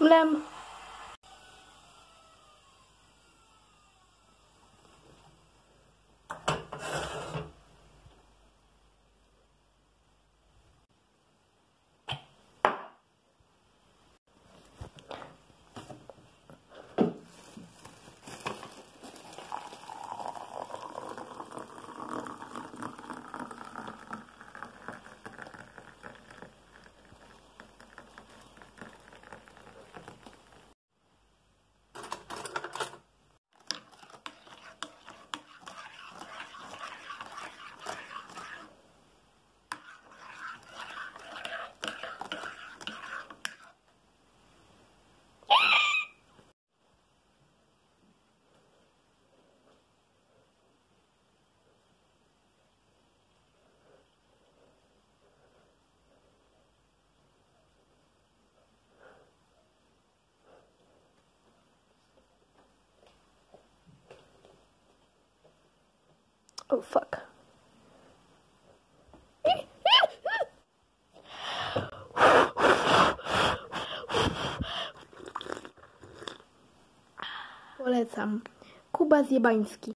lembro. Oh fuck. Polecam. Kuba Zjebański.